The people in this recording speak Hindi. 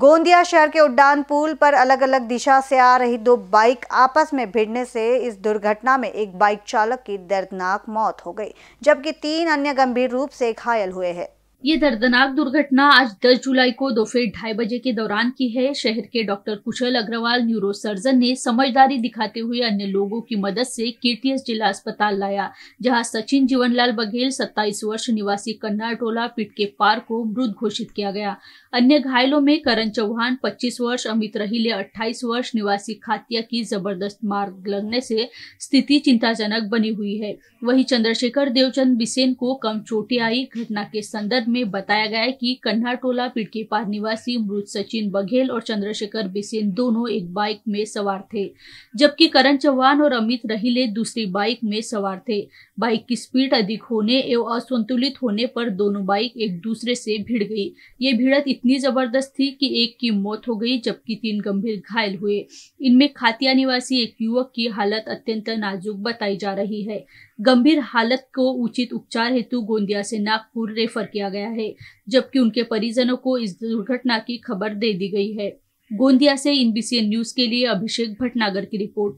गोंदिया शहर के उड्डान पुल पर अलग अलग दिशा से आ रही दो बाइक आपस में भिड़ने से इस दुर्घटना में एक बाइक चालक की दर्दनाक मौत हो गई, जबकि तीन अन्य गंभीर रूप से घायल हुए हैं। ये दर्दनाक दुर्घटना आज 10 जुलाई को दोपहर ढाई बजे के दौरान की है। शहर के doctor Kushal Agarwal neurosurgeon ने समझदारी दिखाते हुए अन्य लोगों की मदद से केटीएस जिला अस्पताल लाया, जहाँ सचिन जीवनलाल बघेल 27 वर्ष निवासी कन्ना टोला पीट के पार को मृत घोषित किया गया। अन्य घायलों में करण चौहान 25 वर्ष, अमित रहीले 28 वर्ष, निवासी खातिया की ज़बरदस्त मार्ग लगने से स्थिति चिंताजनक बनी हुई है। वही चंद्रशेखर देवचंद बिसेन को कम चोटें आई। घटना के संदर्भ में बताया गया है कि कन्हा टोला, पिड़के पार निवासी मृत सचिन बघेल और चंद्रशेखर बिसेन दोनों एक बाइक में सवार थे, जबकि करण चौहान और अमित रहीले दूसरी बाइक में सवार थे। बाइक की स्पीड अधिक होने एवं असंतुलित होने पर दोनों बाइक एक दूसरे से भिड़ गई। ये भिड़त इतनी ज़बरदस्त थी कि एक की मौत हो गई, जबकि तीन गंभीर घायल हुए। इनमें खातिया निवासी एक युवक की हालत अत्यंत नाजुक बताई जा रही है। गंभीर हालत को उचित उपचार हेतु गोंदिया से नागपुर रेफर किया गया है, जबकि उनके परिजनों को इस दुर्घटना की खबर दे दी गई है। गोंदिया से इनबीसीएन न्यूज़ के लिए अभिषेक भटनागर की रिपोर्ट।